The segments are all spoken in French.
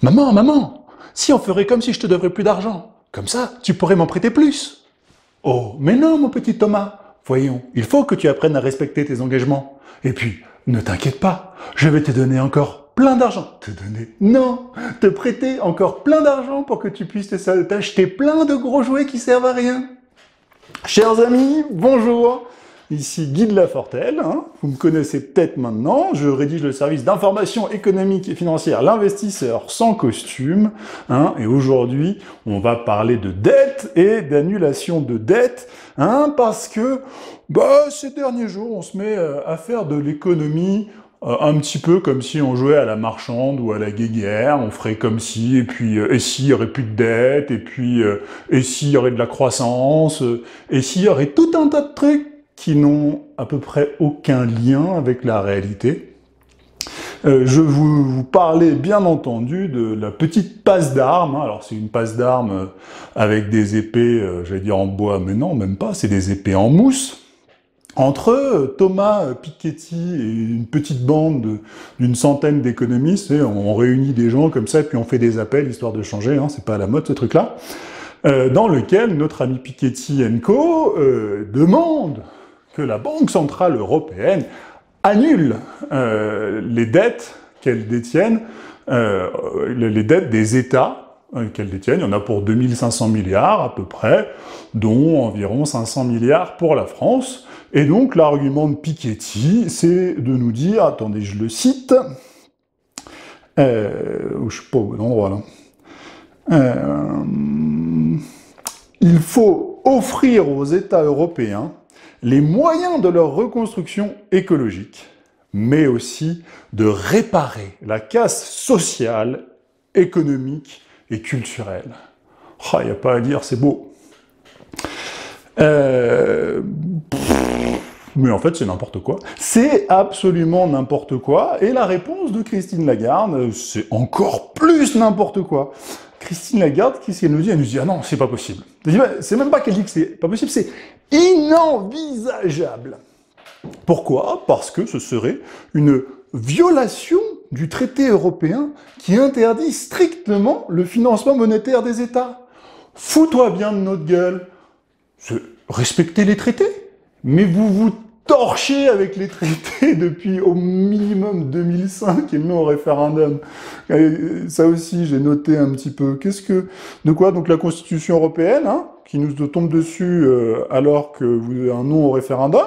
Maman, maman, si on ferait comme si je te devrais plus d'argent, comme ça, tu pourrais m'en prêter plus. Oh, mais non, mon petit Thomas. Voyons, il faut que tu apprennes à respecter tes engagements. Et puis, ne t'inquiète pas, je vais te donner encore plein d'argent. Te donner Non, te prêter encore plein d'argent pour que tu puisses t'acheter plein de gros jouets qui servent à rien. Chers amis, bonjour. Ici Guy de Lafortelle, hein. vous me connaissez peut-être maintenant, je rédige le service d'information économique et financière, l'investisseur sans costume, hein. et aujourd'hui on va parler de dette et d'annulation de dette, hein, parce que bah, ces derniers jours on se met euh, à faire de l'économie euh, un petit peu comme si on jouait à la marchande ou à la guéguerre, on ferait comme si, et puis, euh, et s'il y aurait plus de dette, et puis, et s'il y aurait de la croissance, et s'il y aurait tout un tas de trucs qui n'ont à peu près aucun lien avec la réalité. Euh, je vais vous, parler bien entendu de la petite passe d'armes. Hein. Alors c'est une passe d'armes euh, avec des épées, euh, j'allais dire en bois, mais non, même pas, c'est des épées en mousse. Entre Thomas Piketty et une petite bande d'une centaine d'économistes, on réunit des gens comme ça, puis on fait des appels histoire de changer, hein, c'est pas à la mode ce truc-là, dans lequel notre ami Piketty Co demande que la Banque Centrale Européenne annule euh, les dettes qu'elle détienne, euh, les dettes des États euh, qu'elle détienne. Il y en a pour 2500 milliards à peu près, dont environ 500 milliards pour la France. Et donc l'argument de Piketty, c'est de nous dire, attendez, je le cite, euh, je suis pas au bon endroit là. il faut offrir aux États européens les moyens de leur reconstruction écologique, mais aussi de réparer la casse sociale, économique et culturelle. Il n'y a pas à dire, c'est beau. Euh, mais en fait, c'est n'importe quoi. C'est absolument n'importe quoi. Et la réponse de Christine Lagarde, c'est encore plus n'importe quoi. Christine Lagarde, qu'est-ce qu'elle nous dit Elle nous dit, ah non, c'est pas possible. C'est même pas qu'elle dit que c'est pas possible, c'est inenvisageable. Pourquoi? Parce que ce serait une violation du traité européen qui interdit strictement le financement monétaire des États. Fous-toi bien de notre gueule. Respectez les traités. Mais vous vous torché avec les traités depuis au minimum 2005 et non au référendum. ça aussi, j'ai noté un petit peu. Qu'est-ce que, de quoi? Donc la Constitution européenne, hein, qui nous tombe dessus euh, alors que vous avez un non au référendum.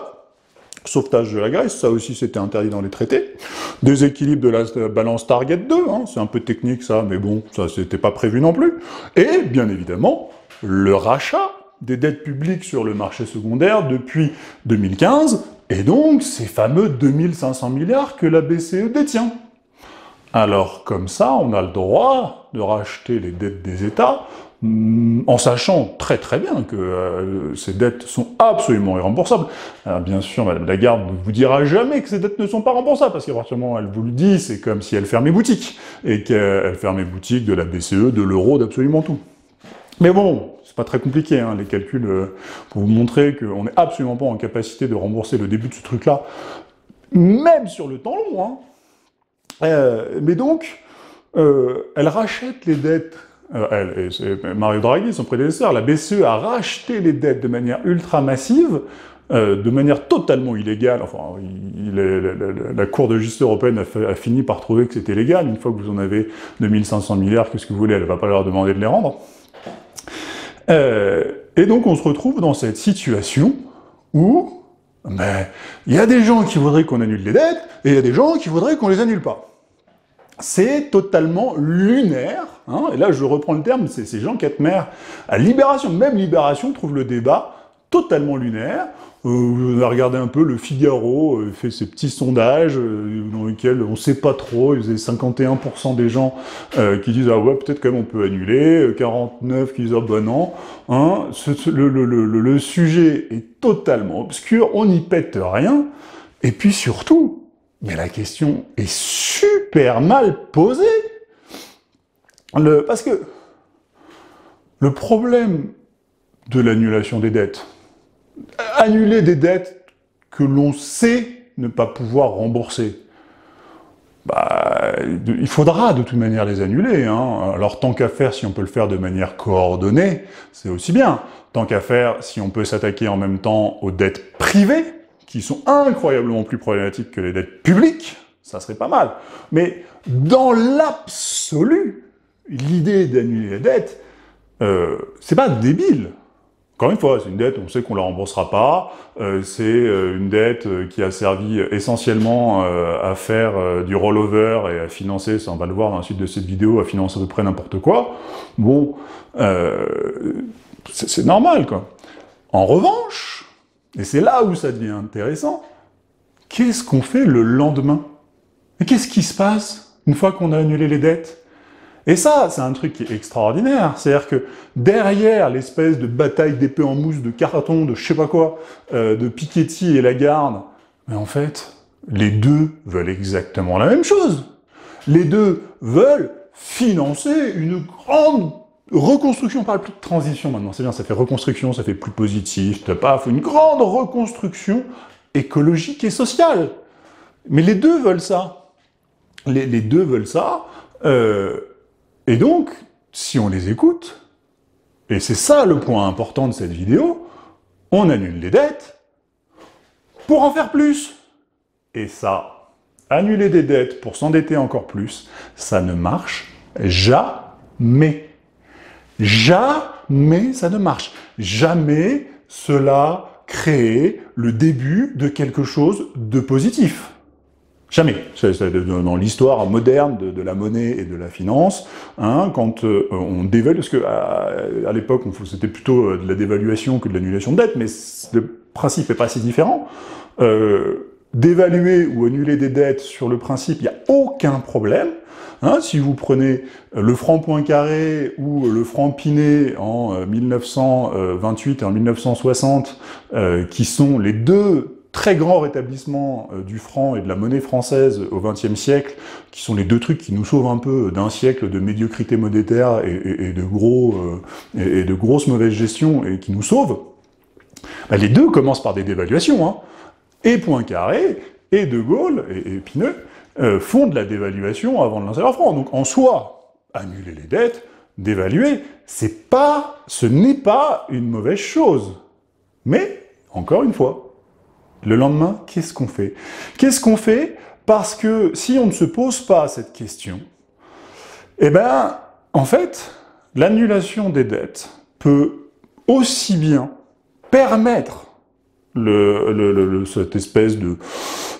Sauvetage de la Grèce, ça aussi c'était interdit dans les traités. Déséquilibre de la balance Target 2, hein, c'est un peu technique ça, mais bon, ça c'était pas prévu non plus. Et bien évidemment, le rachat des dettes publiques sur le marché secondaire depuis 2015, et donc ces fameux 2500 milliards que la BCE détient. Alors comme ça, on a le droit de racheter les dettes des États, mm, en sachant très très bien que euh, ces dettes sont absolument irremboursables. Bien sûr, Madame Lagarde ne vous dira jamais que ces dettes ne sont pas remboursables, parce qu'à partir du moment où elle vous le dit, c'est comme si elle fermait boutique, et qu'elle fermait boutique de la BCE, de l'euro, d'absolument tout. Mais bon, c'est pas très compliqué, hein, les calculs, euh, pour vous montrer qu'on n'est absolument pas en capacité de rembourser le début de ce truc-là, même sur le temps long. Hein. Euh, mais donc, euh, elle rachète les dettes, Mario Draghi, son prédécesseur, la BCE a racheté les dettes de manière ultra massive, de manière totalement illégale. Enfin, la, Cour de justice européenne a, fini par trouver que c'était légal. Une fois que vous en avez 2500 milliards, qu'est-ce que vous voulez? Elle va pas leur demander de les rendre. Euh, et donc on se retrouve dans cette situation où ben, il y a des gens qui voudraient qu'on annule les dettes, et il y a des gens qui voudraient qu'on les annule pas. C'est totalement lunaire, hein, et là je reprends le terme, c'est Jean Quatmer à Libération, même Libération trouve le débat totalement lunaire, euh, vous avez regardé un peu le Figaro, euh, fait ses petits sondages euh, dans lesquels on sait pas trop, il a 51% des gens qui disent ah ouais peut-être quand même on peut annuler, 49 qui disent ah bah non. Hein, le, le, le, le, sujet est totalement obscur, on n'y pète rien, et puis surtout, mais la question est super mal posée. Le, parce que le problème de l'annulation des dettes, annuler des dettes que l'on sait ne pas pouvoir rembourser. bah, il faudra de toute manière les annuler. Hein. Alors tant qu'à faire, si on peut le faire de manière coordonnée, c'est aussi bien. Tant qu'à faire, si on peut s'attaquer en même temps aux dettes privées, qui sont incroyablement plus problématiques que les dettes publiques, ça serait pas mal. Mais dans l'absolu, l'idée d'annuler les dettes, euh, c'est pas débile. Encore une fois, c'est une dette, on sait qu'on la remboursera pas, euh, c'est euh, une dette euh, qui a servi essentiellement à faire du rollover et à financer, ça on va le voir dans la suite de cette vidéo, à financer à peu près n'importe quoi. Bon, c'est normal quoi. En revanche, et c'est là où ça devient intéressant, qu'est-ce qu'on fait le lendemain? Et qu'est-ce qui se passe une fois qu'on a annulé les dettes? Et ça, c'est un truc qui est extraordinaire. C'est-à-dire que derrière l'espèce de bataille d'épée en mousse, de carton, de je sais pas quoi, euh, de Piketty et Lagarde, mais en fait, les deux veulent exactement la même chose. Les deux veulent financer une grande reconstruction, on parle plus de transition maintenant, c'est bien, ça fait reconstruction, ça fait plus positif, paf, une grande reconstruction écologique et sociale. Mais les deux veulent ça. Les, deux veulent ça. Euh, et donc, si on les écoute, et c'est ça le point important de cette vidéo, on annule les dettes pour en faire plus. Et ça, annuler des dettes pour s'endetter encore plus, ça ne marche jamais. Jamais ça ne marche. Jamais cela crée le début de quelque chose de positif. Jamais. Dans l'histoire moderne de, la monnaie et de la finance, hein, quand euh, on dévalue, parce que à, l'époque c'était plutôt euh, de la dévaluation que de l'annulation de dette, mais le principe n'est pas si différent. Euh, d'évaluer ou annuler des dettes sur le principe, il n'y a aucun problème. Hein, si vous prenez le franc Poincaré ou le franc Pinet en 1928 et en 1960, qui sont les deux très grand rétablissement euh, du franc et de la monnaie française au XXe siècle, qui sont les deux trucs qui nous sauvent un peu d'un siècle de médiocrité monétaire et, de gros euh, et, de grosses mauvaises gestions et qui nous sauvent, bah, les deux commencent par des dévaluations. Hein. Et Poincaré, et De Gaulle, et, Pineux, euh, font de la dévaluation avant de lancer leur franc. Donc en soi, annuler les dettes, dévaluer, c'est pas, ce n'est pas une mauvaise chose. Mais, encore une fois, le lendemain, qu'est-ce qu'on fait? Qu'est-ce qu'on fait? Parce que si on ne se pose pas cette question, eh ben, en fait, l'annulation des dettes peut aussi bien permettre cette espèce de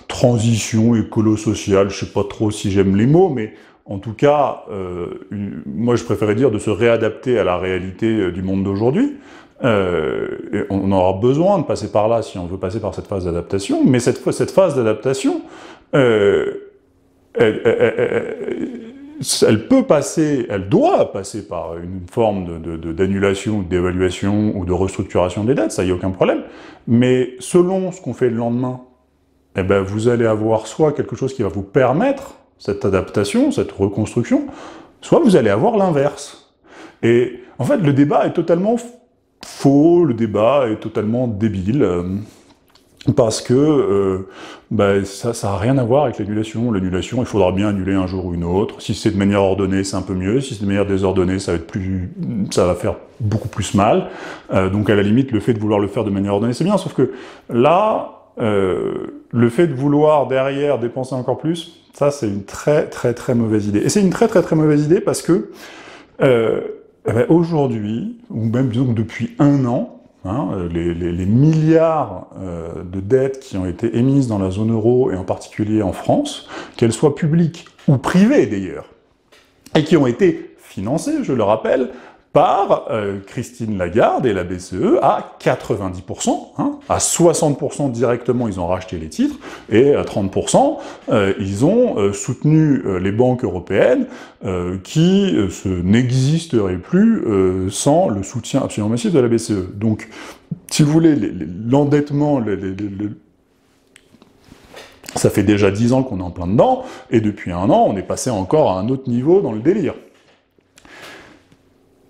transition écolo-sociale, je sais pas trop si j'aime les mots, mais en tout cas, euh, moi je préférais dire de se réadapter à la réalité euh, du monde d'aujourd'hui, euh, on aura besoin de passer par là si on veut passer par cette phase d'adaptation, mais cette, cette phase d'adaptation, euh, elle, peut passer, elle doit passer par une forme d'annulation, de, d'évaluation ou de restructuration des dettes, ça y a aucun problème, mais selon ce qu'on fait le lendemain, eh ben, vous allez avoir soit quelque chose qui va vous permettre cette adaptation, cette reconstruction, soit vous allez avoir l'inverse. Et en fait, le débat est totalement faux, le débat est totalement débile, euh, parce que euh, bah, ça n'a rien à voir avec l'annulation. L'annulation, il faudra bien annuler un jour ou une autre. Si c'est de manière ordonnée, c'est un peu mieux. Si c'est de manière désordonnée, ça va être plus, ça va faire beaucoup plus mal. Euh, donc à la limite, le fait de vouloir le faire de manière ordonnée, c'est bien. Sauf que là, le fait de vouloir derrière dépenser encore plus, ça c'est une très très très mauvaise idée. Et c'est une très très très mauvaise idée parce que eh ben, aujourd'hui, ou même depuis un an, hein, les, milliards euh, de dettes qui ont été émises dans la zone euro, et en particulier en France, qu'elles soient publiques ou privées d'ailleurs, et qui ont été financées, je le rappelle, par euh, Christine Lagarde et la BCE à 90%, hein, à 60% directement ils ont racheté les titres, et à 30% euh, ils ont euh, soutenu les banques européennes qui n'existeraient plus sans le soutien absolument massif de la BCE. Donc, si vous voulez, l'endettement, ça fait déjà 10 ans qu'on est en plein dedans, et depuis un an, on est passé encore à un autre niveau dans le délire.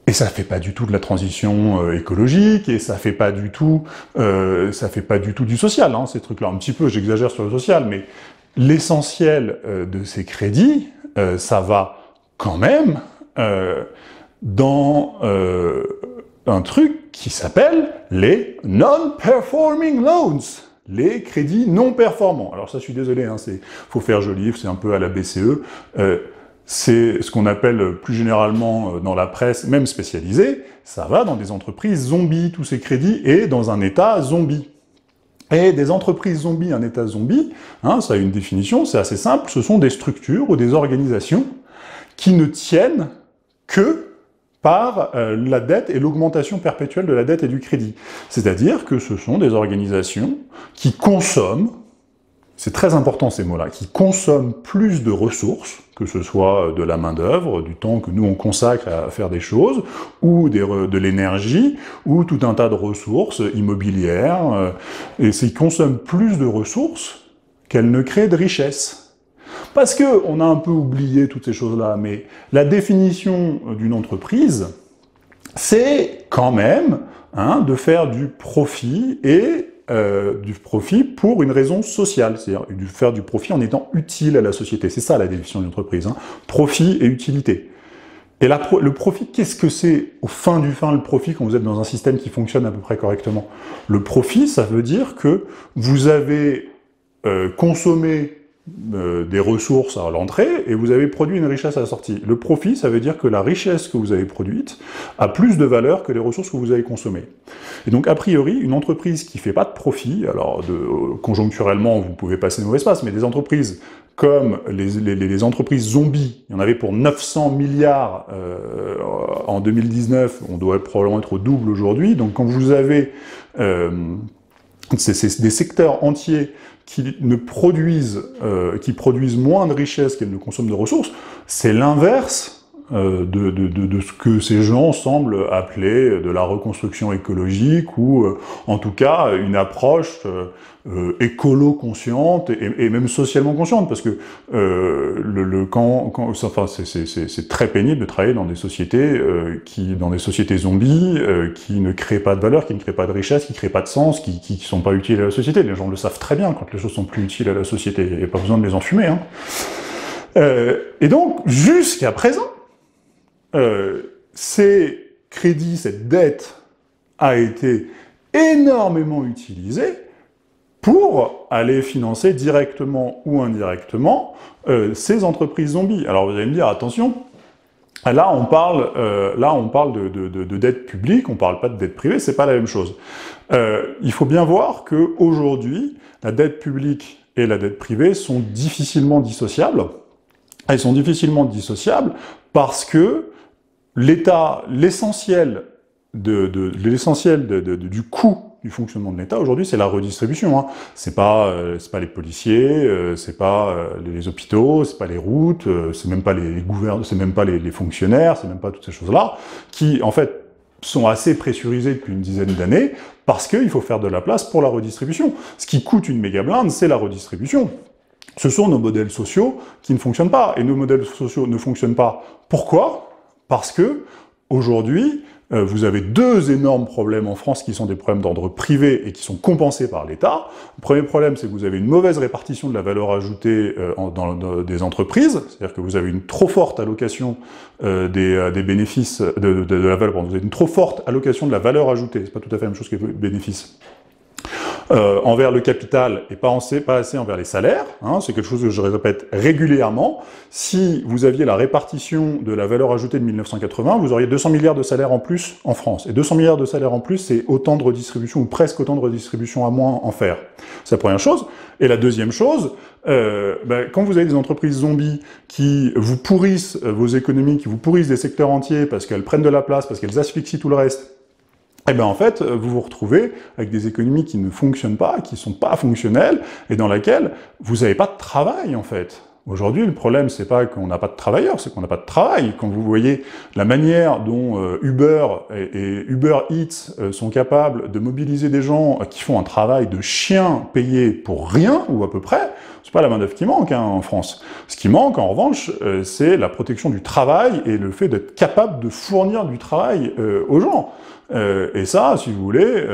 Et ça fait pas du tout de la transition euh, écologique, et ça fait pas du tout, euh, ça fait pas du tout du social, hein, ces trucs-là. Un petit peu, j'exagère sur le social, mais l'essentiel euh, de ces crédits, ça va quand même dans un truc qui s'appelle les non-performing loans, les crédits non performants. Alors ça, je suis désolé, hein, c'est faut faire joli, c'est un peu à la BCE. C'est ce qu'on appelle plus généralement dans la presse, même spécialisée, ça va dans des entreprises zombies, tous ces crédits, et dans un état zombie. Et des entreprises zombies, un état zombie, hein, ça a une définition, c'est assez simple, ce sont des structures ou des organisations qui ne tiennent que par euh, la dette et l'augmentation perpétuelle de la dette et du crédit. C'est-à-dire que ce sont des organisations qui consomment c'est très important ces mots-là, qui consomment plus de ressources, que ce soit de la main-d'œuvre, du temps que nous on consacre à faire des choses, ou de l'énergie, ou tout un tas de ressources immobilières, euh, et c'est consomment plus de ressources qu'elles ne créent de richesse. Parce que on a un peu oublié toutes ces choses-là, mais la définition d'une entreprise, c'est quand même hein, de faire du profit et euh, du profit pour une raison sociale, c'est-à-dire faire du profit en étant utile à la société. C'est ça la définition d'une entreprise, hein. profit et utilité. Et le profit, qu'est-ce que c'est au fin du fin le profit quand vous êtes dans un système qui fonctionne à peu près correctement? Le profit, ça veut dire que vous avez euh, consommé euh, des ressources à l'entrée et vous avez produit une richesse à la sortie. Le profit, ça veut dire que la richesse que vous avez produite a plus de valeur que les ressources que vous avez consommées. Et donc, a priori, une entreprise qui fait pas de profit, alors euh, conjoncturellement, vous pouvez passer de mauvais passe, mais des entreprises comme les, entreprises zombies, il y en avait pour 900 milliards euh, en 2019, on doit probablement être au double aujourd'hui, donc quand vous avez des secteurs entiers qui ne produisent, euh, qui produisent moins de richesses qu'elles ne consomment de ressources, c'est l'inverse de, de, de, de, ce que ces gens semblent appeler de la reconstruction écologique ou euh, en tout cas une approche euh, écolo-consciente et, et, même socialement consciente parce que le, le, quand, quand enfin c'est très pénible de travailler dans des sociétés qui dans des sociétés zombies qui ne créent pas de valeur, qui ne créent pas de richesse, qui créent pas de sens, qui, qui, sont pas utiles à la société. Les gens le savent très bien quand les choses sont plus utiles à la société. Il n'y a pas besoin de les enfumer. Hein. et donc jusqu'à présent euh, ces crédits, cette dette a été énormément utilisée pour aller financer directement ou indirectement euh, ces entreprises zombies. Alors vous allez me dire, attention, là on parle, euh, là on parle de, de, de, de, dette publique, on parle pas de dette privée, c'est pas la même chose. Euh, il faut bien voir que aujourd'hui, la dette publique et la dette privée sont difficilement dissociables. Elles sont difficilement dissociables parce que l'État, l'essentiel de, l'essentiel de, du coût du fonctionnement de l'État aujourd'hui, c'est la redistribution. Hein. C'est pas, euh, c'est pas les policiers, euh, c'est pas euh, les hôpitaux, c'est pas les routes, euh, c'est même pas les gouvernements, c'est même pas les, les fonctionnaires, c'est même pas toutes ces choses-là, qui en fait sont assez pressurisés depuis une dizaine d'années parce qu'il faut faire de la place pour la redistribution. Ce qui coûte une méga blinde, c'est la redistribution. Ce sont nos modèles sociaux qui ne fonctionnent pas. Et nos modèles sociaux ne fonctionnent pas. Pourquoi? Parce que, aujourd'hui, euh, vous avez deux énormes problèmes en France qui sont des problèmes d'ordre privé et qui sont compensés par l'État. Le premier problème, c'est que vous avez une mauvaise répartition de la valeur ajoutée euh, dans, des entreprises, c'est-à-dire que vous avez une trop forte allocation euh, des, bénéfices de, la valeur, vous avez une trop forte allocation de la valeur ajoutée, c'est pas tout à fait la même chose que les bénéfices, euh, envers le capital et pas, pas assez envers les salaires. Hein, c'est quelque chose que je répète régulièrement. Si vous aviez la répartition de la valeur ajoutée de 1980, vous auriez 200 milliards de salaires en plus en France. Et 200 milliards de salaires en plus, c'est autant de redistribution, ou presque autant de redistribution à moins en faire. C'est la première chose. Et la deuxième chose, euh, ben, quand vous avez des entreprises zombies qui vous pourrissent euh, vos économies, qui vous pourrissent des secteurs entiers parce qu'elles prennent de la place, parce qu'elles asphyxient tout le reste, et eh bien en fait, vous vous retrouvez avec des économies qui ne fonctionnent pas, qui sont pas fonctionnelles, et dans lesquelles vous n'avez pas de travail en fait. Aujourd'hui, le problème, c'est pas qu'on n'a pas de travailleurs, c'est qu'on n'a pas de travail. Quand vous voyez la manière dont euh, Uber et, Uber Eats euh, sont capables de mobiliser des gens qui font un travail de chien payé pour rien, ou à peu près, C'est pas la main-d'œuvre qui manque hein, en France. Ce qui manque, en revanche, euh, c'est la protection du travail et le fait d'être capable de fournir du travail euh, aux gens. Euh, et ça, si vous voulez,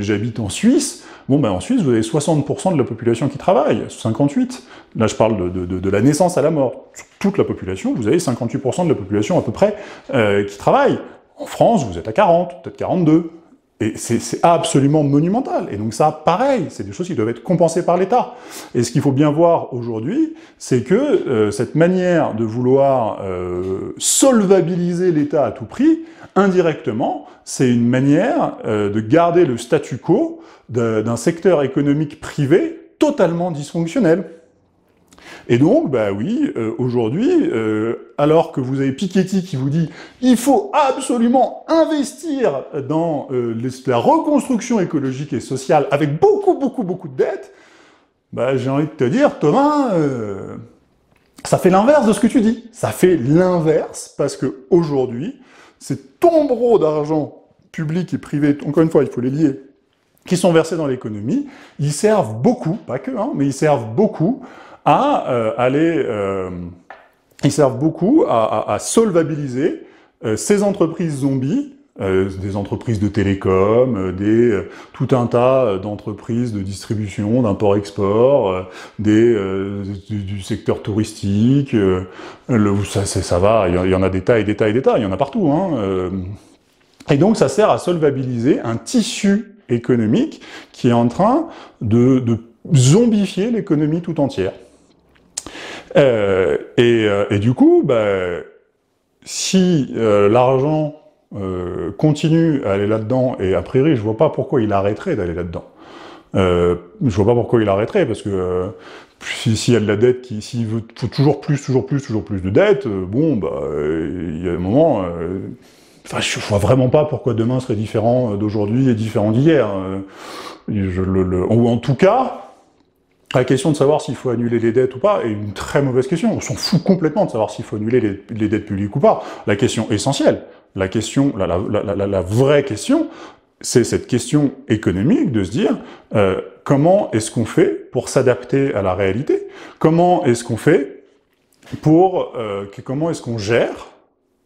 j'habite en Suisse. Bon, ben en Suisse, vous avez 60% de la population qui travaille, 58. Là, je parle de, de, de, la naissance à la mort. Sur toute la population, vous avez 58% de la population à peu près qui travaille. En France, vous êtes à 40, peut-être 42. Et c'est absolument monumental. Et donc ça, pareil, c'est des choses qui doivent être compensées par l'État. Et ce qu'il faut bien voir aujourd'hui, c'est que euh, cette manière de vouloir euh, solvabiliser l'État à tout prix, indirectement, c'est une manière euh, de garder le statu quo d'un secteur économique privé totalement dysfonctionnel. Et donc, bah oui, euh, aujourd'hui, euh, alors que vous avez Piketty qui vous dit il faut absolument investir dans euh, la reconstruction écologique et sociale avec beaucoup, beaucoup, beaucoup de dettes, bah, j'ai envie de te dire, Thomas, ça fait l'inverse de ce que tu dis. Ça fait l'inverse parce que aujourd'hui, ces tombereaux d'argent public et privé, encore une fois, il faut les lier, qui sont versés dans l'économie, ils servent beaucoup, pas que, hein, mais ils servent beaucoup à euh, aller, euh, ils servent beaucoup à, à, à solvabiliser euh, ces entreprises zombies euh, des entreprises de télécom, des euh, tout un tas d'entreprises de distribution, d'import-export, des du, secteur touristique. Le, ça, ça va, il y en a des tas et des tas et des tas, il y en a partout. Hein, et donc ça sert à solvabiliser un tissu économique qui est en train de, de zombifier l'économie tout entière. Euh, et, euh, et, du coup, bah, si euh, l'argent euh, continue à aller là-dedans, et a priori, je vois pas pourquoi il arrêterait d'aller là-dedans. Euh, je vois pas pourquoi il arrêterait, parce que s'il si y a de la dette, s'il veut faut toujours plus, toujours plus, toujours plus de dette, bon, bah, il y a un moment. Enfin, je vois vraiment pas pourquoi demain serait différent d'aujourd'hui et différent d'hier. ou en tout cas, la question de savoir s'il faut annuler les dettes ou pas est une très mauvaise question. On s'en fout complètement de savoir s'il faut annuler les, dettes publiques ou pas. La question essentielle, la question, la, vraie question, c'est cette question économique de se dire euh, comment est-ce qu'on fait pour s'adapter à la réalité? Comment est-ce qu'on fait pour euh, comment est-ce qu'on gère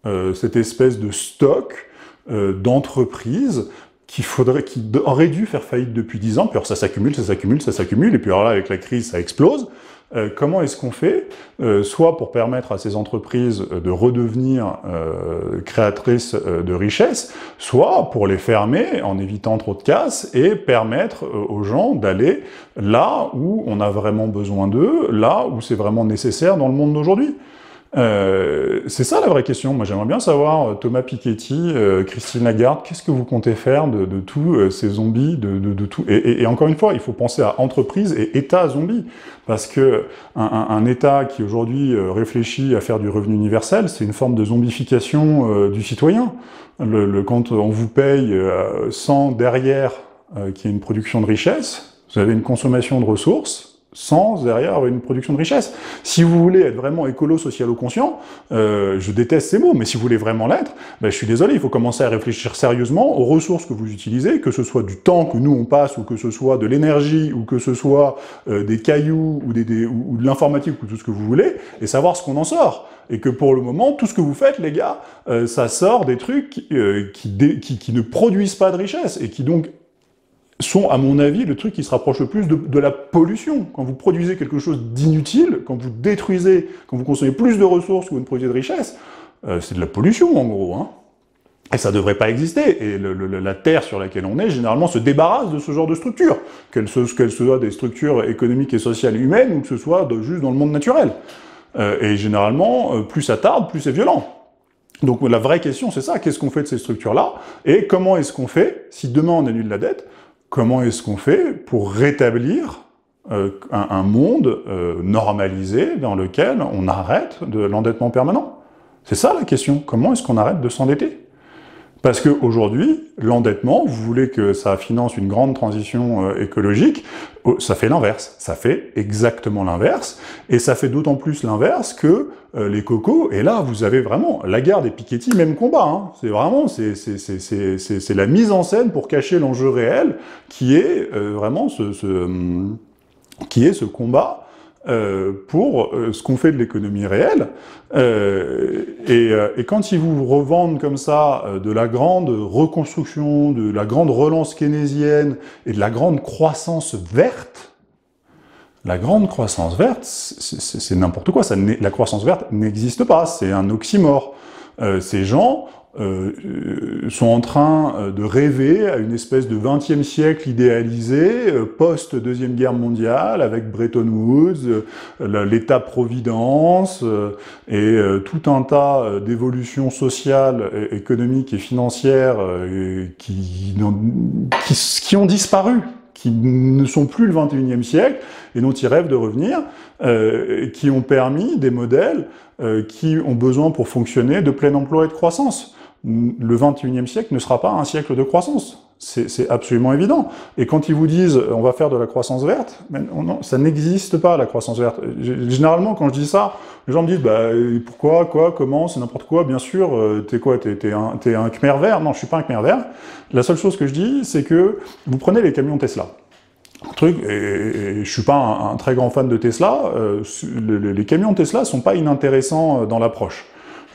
euh, cette espèce de stock euh, d'entreprises qui faudrait, qui aurait dû faire faillite depuis 10 ans, puis alors ça s'accumule, ça s'accumule, ça s'accumule, et puis alors là, avec la crise, ça explose. Euh, comment est-ce qu'on fait euh, Soit pour permettre à ces entreprises euh, de redevenir euh, créatrices euh, de richesses, soit pour les fermer en évitant trop de casse et permettre aux gens d'aller là où on a vraiment besoin d'eux, là où c'est vraiment nécessaire dans le monde d'aujourd'hui. Euh, c'est ça la vraie question. Moi, j'aimerais bien savoir, euh, Thomas Piketty, euh, Christine Lagarde, qu'est-ce que vous comptez faire de, tous ces zombies, de, tout? Et, encore une fois, il faut penser à entreprise et État zombie, parce que un, État qui aujourd'hui réfléchit à faire du revenu universel, c'est une forme de zombification du citoyen. Le, quand on vous paye sans derrière qu'il y ait une production de richesse, vous avez une consommation de ressources, sans derrière une production de richesse. Si vous voulez être vraiment écolo, social ou conscient, euh, je déteste ces mots, mais si vous voulez vraiment l'être, ben, je suis désolé, il faut commencer à réfléchir sérieusement aux ressources que vous utilisez, que ce soit du temps que nous on passe, ou que ce soit de l'énergie, ou que ce soit euh, des cailloux, ou, des, ou, de l'informatique, ou tout ce que vous voulez, et savoir ce qu'on en sort. Et que pour le moment, tout ce que vous faites, les gars, euh, ça sort des trucs euh, qui, qui, qui ne produisent pas de richesse, et qui donc sont, à mon avis, le truc qui se rapproche le plus de, la pollution. Quand vous produisez quelque chose d'inutile, quand vous détruisez, quand vous consommez plus de ressources que vous ne produisez de richesse, euh, c'est de la pollution, en gros. Hein. Et ça devrait pas exister. Et la terre sur laquelle on est, généralement, se débarrasse de ce genre de structures. Qu'elles qu soient des structures économiques et sociales humaines, ou que ce soit juste dans le monde naturel. Euh, et généralement, euh, plus ça tarde, plus c'est violent. Donc la vraie question, c'est ça. Qu'est-ce qu'on fait de ces structures-là? Et comment est-ce qu'on fait, si demain on annule la dette, comment est-ce qu'on fait pour rétablir euh, un, monde euh, normalisé dans lequel on arrête de l'endettement permanent? C'est ça la question. Comment est-ce qu'on arrête de s'endetter? Parce qu'aujourd'hui, l'endettement, vous voulez que ça finance une grande transition euh, écologique, oh, ça fait l'inverse. Ça fait exactement l'inverse. Et ça fait d'autant plus l'inverse que euh, les cocos, et là, vous avez vraiment Lagarde et Piketty, même combat. Hein. C'est vraiment, c'est la mise en scène pour cacher l'enjeu réel qui est euh, vraiment ce, ce, qui est ce combat pour euh, ce qu'on fait de l'économie réelle. Euh, et, quand ils vous revendent comme ça de la grande reconstruction, de la grande relance keynésienne et de la grande croissance verte, la grande croissance verte, c'est n'importe quoi. La croissance verte n'existe pas. C'est un oxymore. ces gens euh, sont en train euh, de rêver à une espèce de 20e siècle idéalisé, euh, post-deuxième guerre mondiale, avec Bretton Woods, l'État-providence, et tout un tas d'évolutions sociales, économiques et financières qui, ont disparu qui ne sont plus le 21e siècle et dont ils rêvent de revenir, qui ont permis des modèles qui ont besoin pour fonctionner de plein emploi et de croissance le 21e siècle ne sera pas un siècle de croissance. C'est absolument évident. Et quand ils vous disent on va faire de la croissance verte, non, ça n'existe pas la croissance verte. Généralement, quand je dis ça, les gens me disent bah, pourquoi, quoi, comment, c'est n'importe quoi. Bien sûr, euh, t'es quoi T'es un, es un Khmer vert Non, je suis pas un Khmer vert. La seule chose que je dis, c'est que vous prenez les camions Tesla. truc, et, je suis pas un, très grand fan de Tesla, euh, les, les camions Tesla sont pas inintéressants euh, dans l'approche.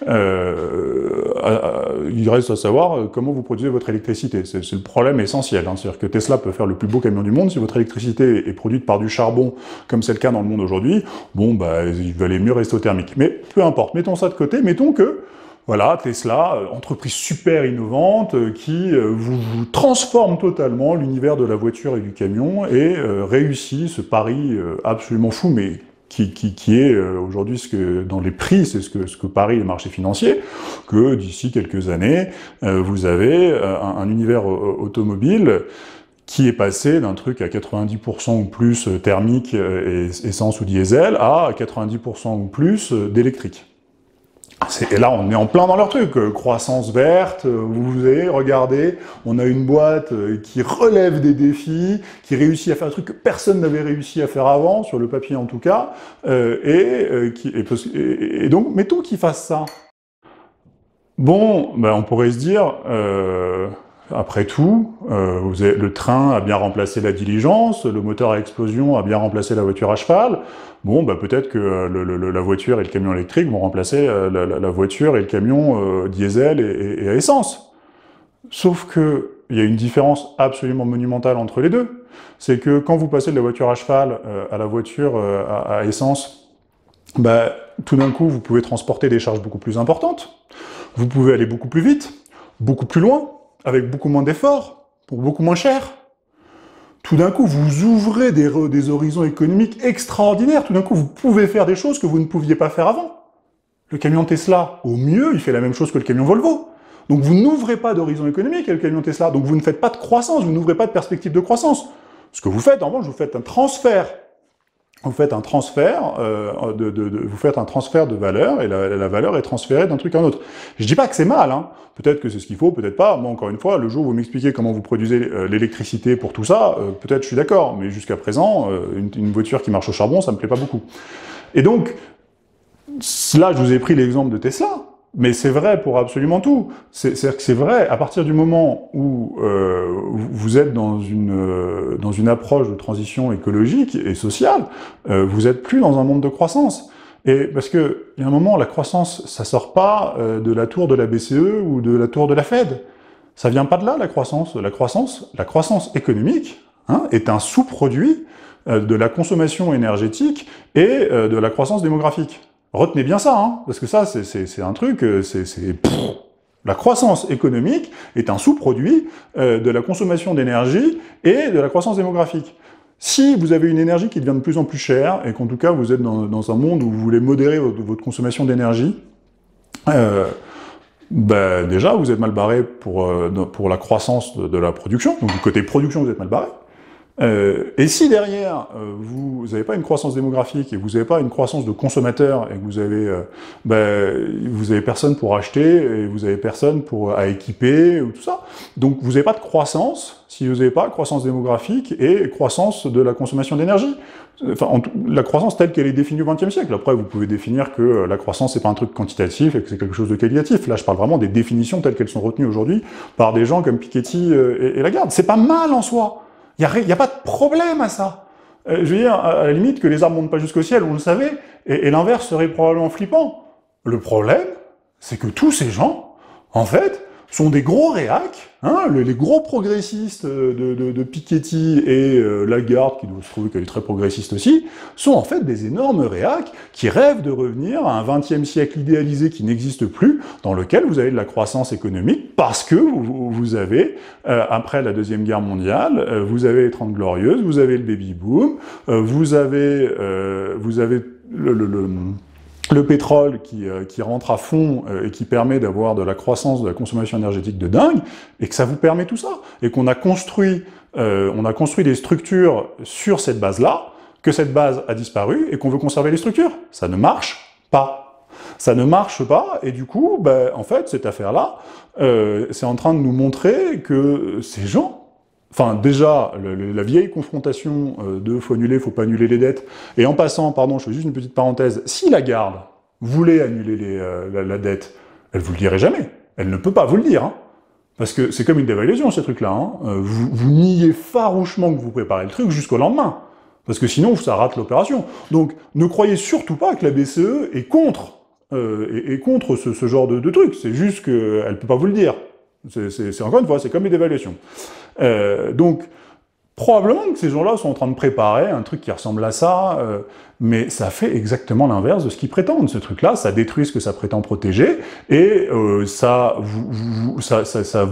Euh, il reste à savoir euh, comment vous produisez votre électricité. C'est le problème essentiel. Hein. C'est-à-dire que Tesla peut faire le plus beau camion du monde. Si votre électricité est produite par du charbon, comme c'est le cas dans le monde aujourd'hui, bon, bah, il valait mieux rester au thermique. Mais peu importe, mettons ça de côté. Mettons que voilà, Tesla, euh, entreprise super innovante, qui vous, transforme totalement l'univers de la voiture et du camion et réussit ce pari absolument fou, mais qui, est euh, aujourd'hui ce que dans les prix, c'est ce que, ce que Paris les marchés financiers, que d'ici quelques années, euh, vous avez euh, un, univers automobile qui est passé d'un truc à 90% ou plus thermique et essence ou diesel à 90% ou plus d'électrique. Et là, on est en plein dans leur truc. Euh, croissance verte, euh, vous avez regardé, on a une boîte euh, qui relève des défis, qui réussit à faire un truc que personne n'avait réussi à faire avant, sur le papier en tout cas, et, qui, et, donc, mettons qu'ils fassent ça. Bon, ben on pourrait se dire, après tout, euh, vous avez, le train a bien remplacé la diligence, le moteur à explosion a bien remplacé la voiture à cheval. Bon, bah peut-être que euh, le, la voiture et le camion électrique vont remplacer euh, la, voiture et le camion diesel et, à essence. Sauf que il y a une différence absolument monumentale entre les deux. C'est que quand vous passez de la voiture à cheval à la voiture à, à, essence, bah, tout d'un coup, vous pouvez transporter des charges beaucoup plus importantes. Vous pouvez aller beaucoup plus vite, beaucoup plus loin avec beaucoup moins d'efforts, pour beaucoup moins cher. Tout d'un coup, vous ouvrez des, horizons économiques extraordinaires. Tout d'un coup, vous pouvez faire des choses que vous ne pouviez pas faire avant. Le camion Tesla, au mieux, il fait la même chose que le camion Volvo. Donc vous n'ouvrez pas d'horizon économique avec le camion Tesla. Donc vous ne faites pas de croissance, vous n'ouvrez pas de perspective de croissance. Ce que vous faites, en revanche, vous faites un transfert vous faites un transfert, euh, de, vous faites un transfert de valeur et la, valeur est transférée d'un truc à un autre. Je dis pas que c'est mal, hein. peut-être que c'est ce qu'il faut, peut-être pas. Moi, encore une fois, le jour où vous m'expliquez comment vous produisez euh, l'électricité pour tout ça, euh, peut-être je suis d'accord, mais jusqu'à présent, euh, une, une, voiture qui marche au charbon, ça me plaît pas beaucoup. Et donc, là, je vous ai pris l'exemple de Tesla. Mais c'est vrai pour absolument tout. C'est-à-dire que c'est vrai à partir du moment où euh, vous êtes dans une euh, dans une approche de transition écologique et sociale, euh, vous êtes plus dans un monde de croissance. Et parce que il y a un moment, la croissance, ça sort pas de la tour de la BCE ou de la tour de la Fed. Ça vient pas de là la croissance. La croissance, la croissance économique hein, est un sous-produit de la consommation énergétique et de la croissance démographique. Retenez bien ça, hein, parce que ça, c'est un truc, euh, c'est... La croissance économique est un sous-produit euh, de la consommation d'énergie et de la croissance démographique. Si vous avez une énergie qui devient de plus en plus chère, et qu'en tout cas vous êtes dans, un monde où vous voulez modérer votre, consommation d'énergie, euh, ben déjà vous êtes mal barré pour, la croissance de, de, la production, donc du côté production vous êtes mal barré, euh, et si derrière, euh, vous n'avez pas une croissance démographique et vous n'avez pas une croissance de consommateurs et que vous avez, euh, ben, vous avez personne pour acheter et vous avez personne pour à équiper ou tout ça, donc vous n'avez pas de croissance si vous n'avez pas croissance démographique et croissance de la consommation d'énergie. Enfin, la croissance telle qu'elle est définie au XXe siècle. Après, vous pouvez définir que la croissance c'est pas un truc quantitatif et que c'est quelque chose de qualitatif. Là, je parle vraiment des définitions telles qu'elles sont retenues aujourd'hui par des gens comme Piketty et, et Lagarde. C'est pas mal en soi. Il n'y a, pas de problème à ça. Euh, je veux dire, à la limite, que les arbres montent pas jusqu'au ciel, on le savait, et l'inverse serait probablement flippant. Le problème, c'est que tous ces gens, en fait, sont des gros réacs, hein, les, gros progressistes de, de, Piketty et euh, Lagarde, qui doit se trouver qu'elle est très progressiste aussi, sont en fait des énormes réacs qui rêvent de revenir à un 20e siècle idéalisé qui n'existe plus, dans lequel vous avez de la croissance économique, parce que vous, avez, euh, après la Deuxième Guerre mondiale, euh, vous avez les Trente Glorieuses, vous avez le baby-boom, euh, vous avez, vous avez le, le, le le pétrole qui, euh, qui, rentre à fond euh, et qui permet d'avoir de la croissance de la consommation énergétique de dingue, et que ça vous permet tout ça, et qu'on a construit, euh, on a construit des structures sur cette base-là, que cette base a disparu et qu'on veut conserver les structures. Ça ne marche pas. Ça ne marche pas, et du coup, ben, en fait, cette affaire-là, c'est en train de nous montrer que ces gens, Enfin, déjà, le, la vieille confrontation euh, de faut annuler, faut pas annuler les dettes, et en passant, pardon, je fais juste une petite parenthèse, si la garde voulait annuler les, euh, la, la, dette, elle vous le dirait jamais. Elle ne peut pas vous le dire. Hein. Parce que c'est comme une dévaluation, ces trucs-là. Hein. Euh, vous, vous niez farouchement que vous préparez le truc jusqu'au lendemain. Parce que sinon, ça rate l'opération. Donc, ne croyez surtout pas que la BCE est contre, euh, est, est contre ce, ce, genre de, de truc. C'est juste qu'elle ne peut pas vous le dire. C'est encore une fois, c'est comme une dévaluation. Euh, donc, probablement que ces gens-là sont en train de préparer un truc qui ressemble à ça, euh, mais ça fait exactement l'inverse de ce qu'ils prétendent. Ce truc-là, ça détruit ce que ça prétend protéger, et euh, ça, vous,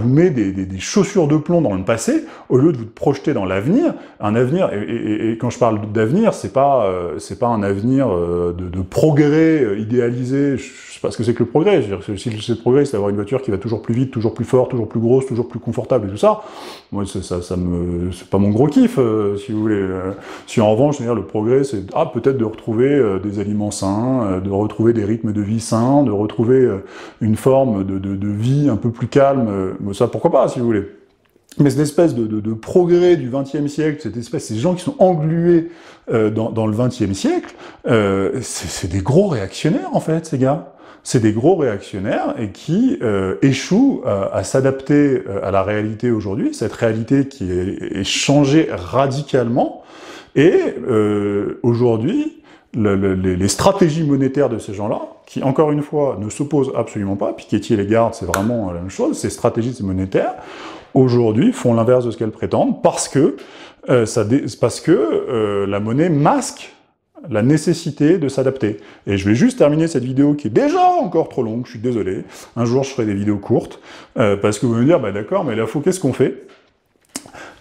met des, chaussures de plomb dans le passé, au lieu de vous projeter dans l'avenir. Un avenir, et, quand je parle d'avenir, c'est pas, c'est pas un avenir de, progrès idéalisé. Sais pas ce que c'est que le progrès. Si le progrès, c'est d'avoir une voiture qui va toujours plus vite, toujours plus fort, toujours plus grosse, toujours plus confortable et tout ça. Moi, ça, ça me, c'est pas mon gros kiff, euh, si vous voulez. si en revanche, le progrès, c'est ah peut-être de retrouver euh, des aliments sains, euh, de retrouver des rythmes de vie sains, de retrouver euh, une forme de, de, vie un peu plus calme. ça, pourquoi pas, si vous voulez. Mais cette espèce de, de, progrès du XXe siècle, cette espèce, ces gens qui sont englués euh, dans, dans, le XXe siècle, euh, c'est des gros réactionnaires en fait, ces gars. C'est des gros réactionnaires et qui euh, échouent à, à s'adapter à la réalité aujourd'hui, cette réalité qui est, est changée radicalement. Et aujourd'hui, le, le, les stratégies monétaires de ces gens-là, qui encore une fois ne s'opposent absolument pas, Piketty et les gardes, c'est vraiment la même chose, ces stratégies monétaires, aujourd'hui font l'inverse de ce qu'elles prétendent, parce que, euh, ça parce que euh, la monnaie masque la nécessité de s'adapter. Et je vais juste terminer cette vidéo qui est déjà encore trop longue, je suis désolé, un jour je ferai des vidéos courtes, euh, parce que vous allez me dire, bah d'accord, mais là, faut qu'est-ce qu'on fait?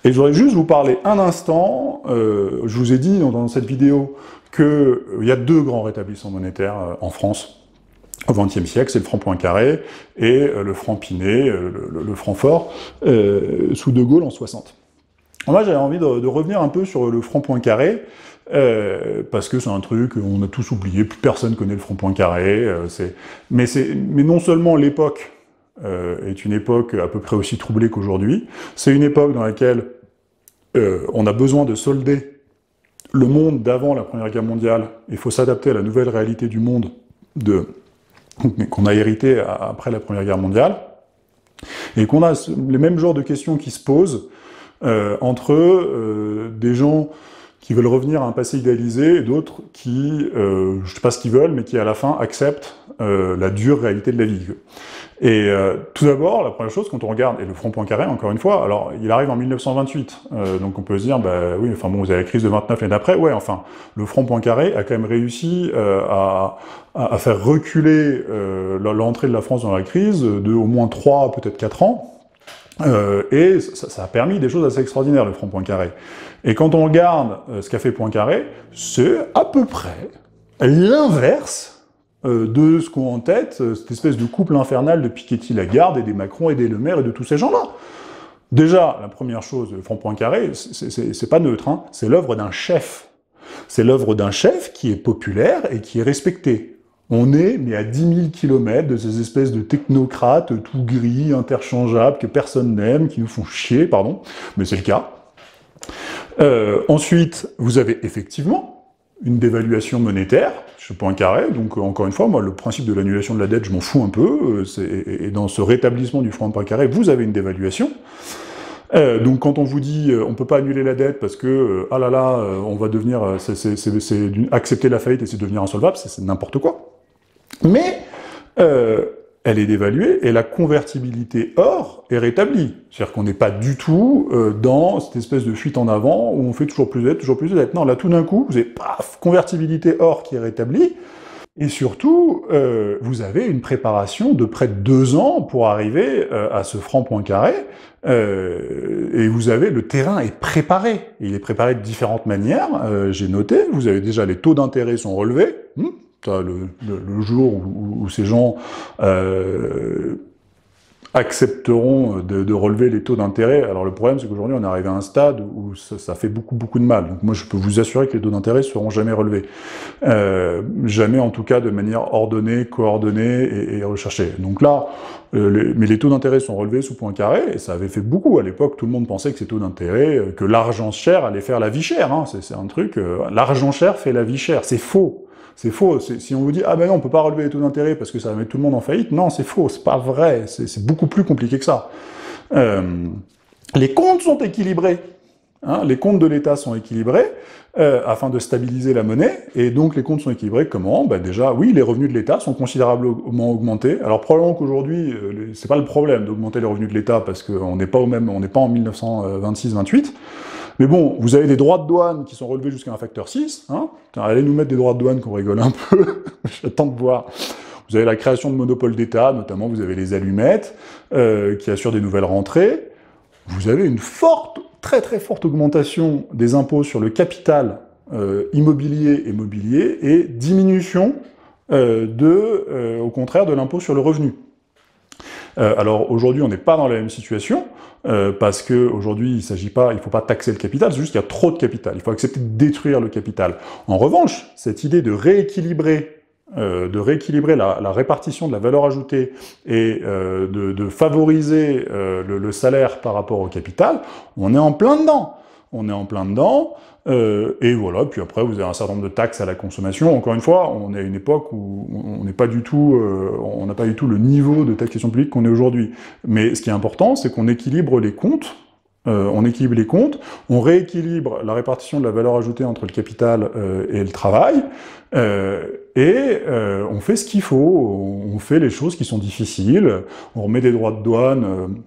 Et je voudrais juste vous parler un instant, euh, je vous ai dit dans, cette vidéo qu'il euh, y a deux grands rétablissements monétaires en France au XXe siècle, c'est le franc Poincaré et le franc Pinet, le, franc fort, sous De Gaulle en 60. Moi, j'avais envie de, revenir un peu sur le franc Poincaré, euh, parce que c'est un truc qu'on a tous oublié, plus personne connaît le franc Poincaré. Euh, mais, mais non seulement l'époque euh, est une époque à peu près aussi troublée qu'aujourd'hui, c'est une époque dans laquelle on a besoin de solder le monde d'avant la Première Guerre mondiale, il faut s'adapter à la nouvelle réalité du monde de, qu'on a hérité après la Première Guerre mondiale, et qu'on a les mêmes genres de questions qui se posent euh, entre euh, des gens qui veulent revenir à un passé idéalisé et d'autres qui, euh, je sais pas ce qu'ils veulent, mais qui à la fin acceptent euh, la dure réalité de la vie. Et euh, tout d'abord, la première chose, quand on regarde, et le front Poincaré, encore une fois, alors il arrive en 1928, euh, donc on peut se dire, bah oui, enfin bon, vous avez la crise de 29 l'année d'après, ouais, enfin, le front Poincaré a quand même réussi euh, à, à, faire reculer euh, l'entrée de la France dans la crise de au moins 3, peut-être 4 ans, euh, et ça, ça, a permis des choses assez extraordinaires, le front Poincaré. Et quand on regarde ce qu'a fait Poincaré, c'est à peu près l'inverse euh, de ce qu'ont en tête euh, cette espèce de couple infernal de Piketty-Lagarde et des Macron et des Le Maire et de tous ces gens-là. Déjà, la première chose, le Front Poincaré, c'est pas neutre, hein, c'est l'œuvre d'un chef. C'est l'œuvre d'un chef qui est populaire et qui est respecté. On est, mais à 10 000 kilomètres de ces espèces de technocrates tout gris, interchangeables, que personne n'aime, qui nous font chier, pardon, mais c'est le cas. Euh, ensuite, vous avez effectivement une dévaluation monétaire, ce point carré. Donc, euh, encore une fois, moi, le principe de l'annulation de la dette, je m'en fous un peu. Euh, et dans ce rétablissement du franc point carré, vous avez une dévaluation. Donc quand on vous dit euh, on peut pas annuler la dette parce que ah là là on va devenir c'est accepter la faillite et c'est devenir insolvable, c'est n'importe quoi. Mais elle est dévaluée et la convertibilité or est rétablie. C'est-à-dire qu'on n'est pas du tout dans cette espèce de fuite en avant où on fait toujours plus de toujours plus de dettes. Non, là tout d'un coup, vous avez paf, convertibilité or qui est rétablie. Et surtout, euh, vous avez une préparation de près de deux ans pour arriver euh, à ce franc point carré, euh, et vous avez le terrain est préparé. Il est préparé de différentes manières. J'ai noté, vous avez déjà les taux d'intérêt sont relevés. Hmm, le, le, jour où, ces gens accepteront de, relever les taux d'intérêt. Alors le problème, c'est qu'aujourd'hui, on est arrivé à un stade où ça, fait beaucoup, beaucoup de mal. Donc moi, je peux vous assurer que les taux d'intérêt seront jamais relevés. Euh, jamais, en tout cas, de manière ordonnée, coordonnée et, recherchée. Donc là, euh, mais les taux d'intérêt sont relevés sous point carré, et ça avait fait beaucoup. À l'époque, tout le monde pensait que ces taux d'intérêt, euh, que l'argent cher allait faire la vie chère. Hein. C'est un truc, euh, l'argent cher fait la vie chère. C'est faux. C'est faux. Si on vous dit ah ben non, on peut pas relever les taux d'intérêt parce que ça va mettre tout le monde en faillite, non, c'est faux. C'est pas vrai. C'est beaucoup plus compliqué que ça. Euh, les comptes sont équilibrés. Hein, les comptes de l'État sont équilibrés euh, afin de stabiliser la monnaie, et donc les comptes sont équilibrés comment? Ben Déjà, oui, les revenus de l'État sont considérablement augmentés. Alors probablement qu'aujourd'hui, euh, c'est pas le problème d'augmenter les revenus de l'État parce qu'on n'est pas au même, on n'est pas en 1926-28. Mais bon, vous avez des droits de douane qui sont relevés jusqu'à un facteur 6. Hein allez nous mettre des droits de douane qu'on rigole un peu. J'attends de voir. Vous avez la création de monopoles d'État, notamment vous avez les allumettes, euh, qui assurent des nouvelles rentrées. Vous avez une forte, très très forte augmentation des impôts sur le capital euh, immobilier et mobilier, et diminution euh, de, au contraire, de l'impôt sur le revenu. Euh, alors aujourd'hui, on n'est pas dans la même situation, euh, parce que aujourd'hui, il s'agit pas, il faut pas taxer le capital, c'est juste qu'il y a trop de capital. Il faut accepter de détruire le capital. En revanche, cette idée de rééquilibrer euh, de rééquilibrer la, répartition de la valeur ajoutée et de, favoriser le, salaire par rapport au capital, on est en plein dedans. On est en plein dedans. Euh, et voilà, puis après vous avez un certain nombre de taxes à la consommation. Encore une fois, on est à une époque où on n'est pas du tout, euh, on n'a pas du tout le niveau de taxation publique qu'on est aujourd'hui. Mais ce qui est important, c'est qu'on équilibre les comptes. Euh, on équilibre les comptes, on rééquilibre la répartition de la valeur ajoutée entre le capital et le travail, et on fait ce qu'il faut, on fait les choses qui sont difficiles, on remet des droits de douane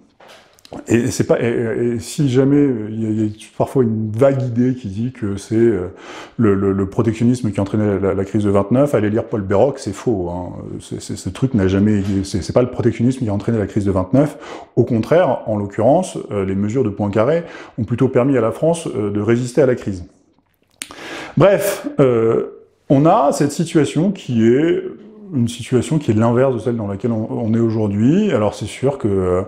et c'est pas et, si jamais il y, a, parfois une vague idée qui dit que c'est euh, le, protectionnisme qui a entraîné la, crise de 29, allez lire Paul Béroc, c'est faux. Hein. ce truc n'a jamais, c'est pas le protectionnisme qui a entraîné la crise de 29. Au contraire, en l'occurrence, euh, les mesures de Poincaré ont plutôt permis à la France euh, de résister à la crise. Bref, on a cette situation qui est une situation qui est l'inverse de celle dans laquelle on, est aujourd'hui. Alors c'est sûr que euh,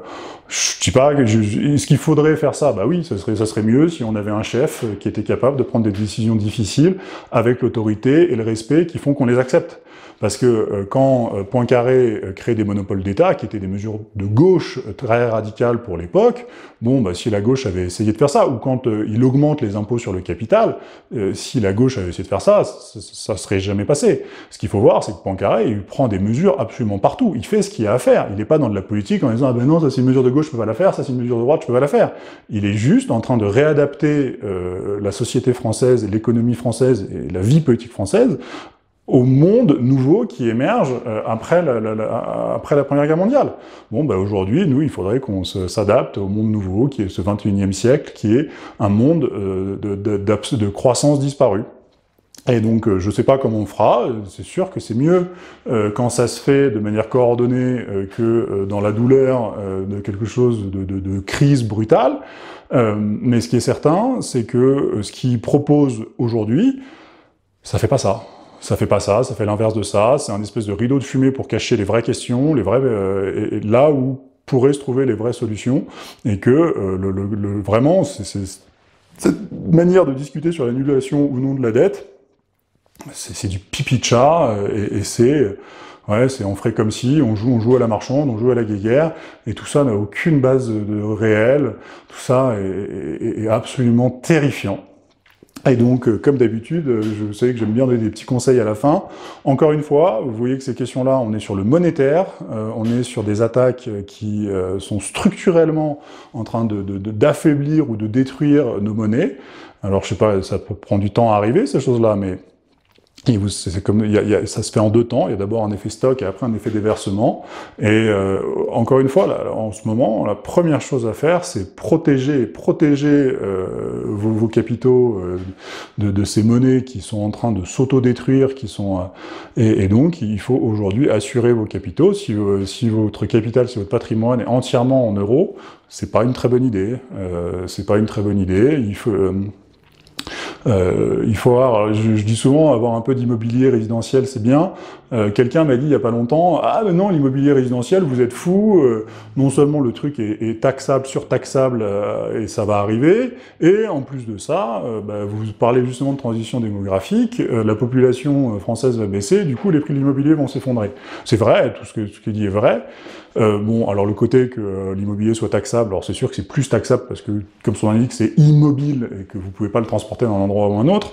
je dis pas est-ce qu'il faudrait faire ça Bah oui, ça serait ça serait mieux si on avait un chef qui était capable de prendre des décisions difficiles avec l'autorité et le respect qui font qu'on les accepte. Parce que euh, quand euh, Poincaré euh, crée des monopoles d'État, qui étaient des mesures de gauche très radicales pour l'époque, bon, bah, si la gauche avait essayé de faire ça, ou quand il augmente les impôts sur le capital, si la gauche avait essayé de faire ça, ça, ne serait jamais passé. Ce qu'il faut voir, c'est que Poincaré, il prend des mesures absolument partout. Il fait ce qu'il y a à faire. Il n'est pas dans de la politique en disant, ah ben non, ça c'est une mesure de gauche, je peux pas la faire, ça c'est une mesure de droite, je peux pas la faire. Il est juste en train de réadapter la société française, l'économie française et la vie politique française au monde nouveau qui émerge euh, après, la, la, après la Première Guerre mondiale. Bon, bah aujourd'hui, nous, il faudrait qu'on s'adapte au monde nouveau, qui est ce 21e siècle, qui est un monde euh, de, de, de, croissance disparue. Et donc, euh, je ne sais pas comment on fera, c'est sûr que c'est mieux quand ça se fait de manière coordonnée que dans la douleur de quelque chose de, de crise brutale. mais ce qui est certain, c'est que ce qui propose aujourd'hui, ça fait pas ça ça fait pas ça, ça fait l'inverse de ça, c'est un espèce de rideau de fumée pour cacher les vraies questions, les vrais, euh, là où pourraient se trouver les vraies solutions, et que euh, vraiment, cette manière de discuter sur l'annulation ou non de la dette, c'est du pipi de chat, euh, et, c'est... Ouais, c'est on ferait comme si, on joue, on joue à la marchande, on joue à la guéguerre, et tout ça n'a aucune base de réel, tout ça est absolument terrifiant. Et donc, euh, comme d'habitude, euh, je sais que j'aime bien donner des petits conseils à la fin. Encore une fois, vous voyez que ces questions-là, on est sur le monétaire, euh, on est sur des attaques qui sont structurellement en train d'affaiblir de, ou de détruire nos monnaies. Alors, je sais pas, ça prendre du temps à arriver, ces choses-là, mais c'est comme, y y a, ça se fait en deux temps. Il y a d'abord un effet stock et après un effet déversement. Et euh, encore une fois, là, en ce moment, la première chose à faire, c'est protéger, protéger euh, vos, vos, capitaux euh, de, de, ces monnaies qui sont en train de s'auto-détruire, qui sont. Euh, et, et, donc, il faut aujourd'hui assurer vos capitaux. Si, euh, si votre capital, si votre patrimoine est entièrement en euros, c'est pas une très bonne idée. c'est pas une très bonne idée. Il faut euh, il faut avoir, je, dis souvent, avoir un peu d'immobilier résidentiel, c'est bien. Euh, quelqu'un m'a dit il y a pas longtemps, ah non, l'immobilier résidentiel, vous êtes fou. Euh, non seulement le truc est, est taxable, surtaxable, et ça va arriver, et en plus de ça, bah, vous parlez justement de transition démographique, la population française va baisser, du coup les prix de l'immobilier vont s'effondrer. C'est vrai, tout ce que ce qui dit est vrai. Euh, bon, alors le côté que euh, l'immobilier soit taxable, alors c'est sûr que c'est plus taxable parce que, comme son indique, c'est immobile et que vous pouvez pas le transporter d'un endroit ou un autre.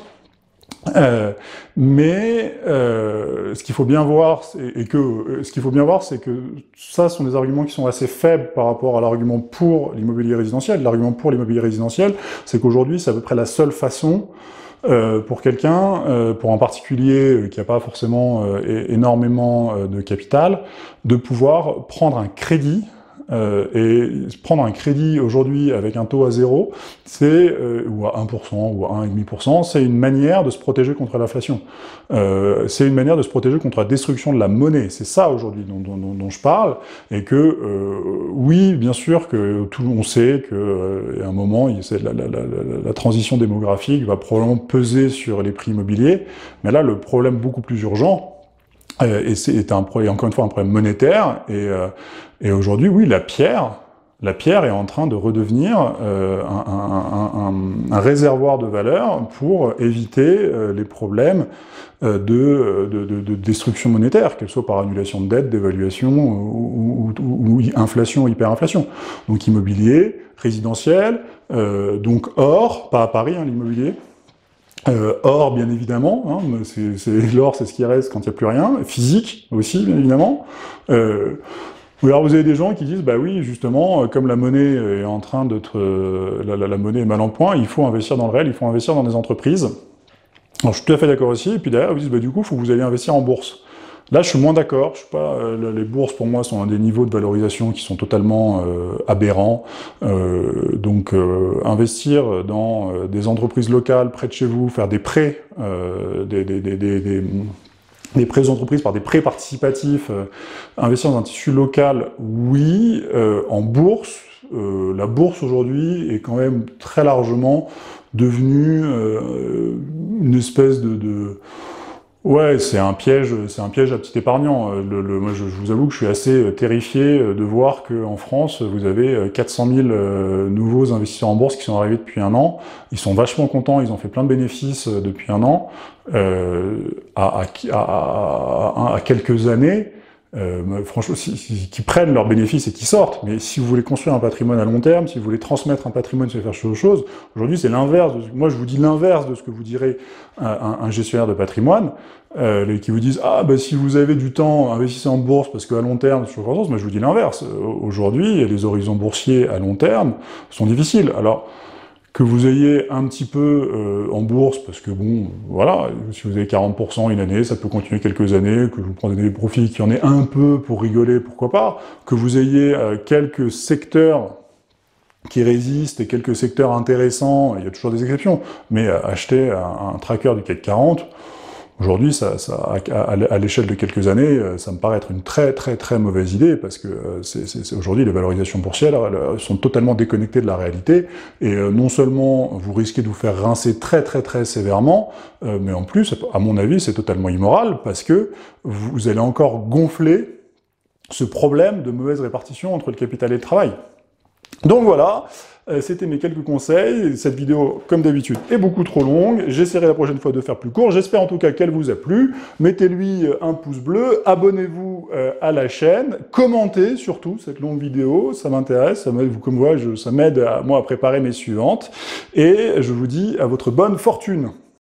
Euh, mais ce qu'il faut bien voir, et que ce qu'il faut bien voir, c'est que ça sont des arguments qui sont assez faibles par rapport à l'argument pour l'immobilier résidentiel. L'argument pour l'immobilier résidentiel, c'est qu'aujourd'hui, c'est à peu près la seule façon euh, pour quelqu'un, euh, pour un particulier euh, qui n'a pas forcément énormément de capital, de pouvoir prendre un crédit euh, et prendre un crédit aujourd'hui avec un taux à zéro, c'est euh, ou à 1% ou à 1,5%, c'est une manière de se protéger contre l'inflation. Euh, c'est une manière de se protéger contre la destruction de la monnaie. C'est ça aujourd'hui dont, dont, dont, je parle. Et que euh, oui, bien sûr que tout monde sait que euh, à un moment, la, la, la, la, transition démographique va probablement peser sur les prix immobiliers. Mais là, le problème beaucoup plus urgent, et c'est encore une fois, un problème monétaire. Et, et aujourd'hui, oui, la pierre, la pierre est en train de redevenir euh, un, réservoir de valeur pour éviter euh, les problèmes euh, de, de, de, de, destruction monétaire, qu'elle soit par annulation de dette, dévaluation ou, ou, ou, inflation, hyperinflation. Donc immobilier, résidentiel, euh, donc or, pas à Paris, hein, l'immobilier, euh, or, bien évidemment, hein, c'est l'or, c'est ce qui reste quand il n'y a plus rien. Physique aussi, bien évidemment. Euh, alors vous avez des gens qui disent, bah oui, justement, euh, comme la monnaie est en train d'être, euh, la, la, la, monnaie est mal en point, il faut investir dans le réel, il faut investir dans des entreprises. Alors je suis tout à fait d'accord aussi, et puis derrière, vous dites, bah du coup, faut que vous alliez investir en bourse. Là, je suis moins d'accord. Je suis pas. Euh, les bourses pour moi sont à des niveaux de valorisation qui sont totalement euh, aberrants. Euh, donc, investir dans des entreprises locales près de chez vous, faire des prêts, des, des, des, des des prêts aux entreprises par des prêts participatifs, euh, investir dans un tissu local, oui. Euh, en bourse, euh, la bourse aujourd'hui est quand même très largement devenue une espèce de, de Ouais, c'est un piège, c'est un piège à petit épargnant. Le, moi, je, je, vous avoue que je suis assez terrifié de voir qu'en France, vous avez 400 000 nouveaux investisseurs en bourse qui sont arrivés depuis un an. Ils sont vachement contents, ils ont fait plein de bénéfices depuis un an euh, à, à, à, quelques années, euh, franchement, si, si, qui prennent leurs bénéfices et qui sortent. Mais si vous voulez construire un patrimoine à long terme, si vous voulez transmettre un patrimoine, voulez faire chose chose, aujourd'hui c'est l'inverse. Moi, je vous dis l'inverse de ce que vous direz un, un gestionnaire de patrimoine, euh, qui vous disent ah ben si vous avez du temps, investissez en bourse parce qu'à long terme, je Moi, je vous dis l'inverse. Aujourd'hui, les horizons boursiers à long terme sont difficiles. Alors que vous ayez un petit peu euh, en bourse, parce que bon, voilà, si vous avez 40% une année, ça peut continuer quelques années, que vous prenez des profits qui en est un peu pour rigoler, pourquoi pas, que vous ayez euh, quelques secteurs qui résistent et quelques secteurs intéressants, il y a toujours des exceptions, mais euh, acheter un, un tracker du CAC 40, Aujourd'hui, ça, ça, à, l'échelle de quelques années, euh, ça me paraît être une très très très mauvaise idée parce que euh, aujourd'hui les valorisations boursières sont totalement déconnectées de la réalité et euh, non seulement vous risquez de vous faire rincer très très très sévèrement, mais en plus, à mon avis, c'est totalement immoral parce que vous allez encore gonfler ce problème de mauvaise répartition entre le capital et le travail. Donc voilà, euh, c'était mes quelques conseils. Cette vidéo, comme d'habitude, est beaucoup trop longue. J'essaierai la prochaine fois de faire plus court. J'espère en tout cas qu'elle vous a plu. Mettez-lui euh, un pouce bleu, abonnez-vous euh, à la chaîne, commentez surtout cette longue vidéo, ça m'intéresse, ça comme moi, ça m'aide à moi à préparer mes suivantes. Et je vous dis à votre bonne fortune.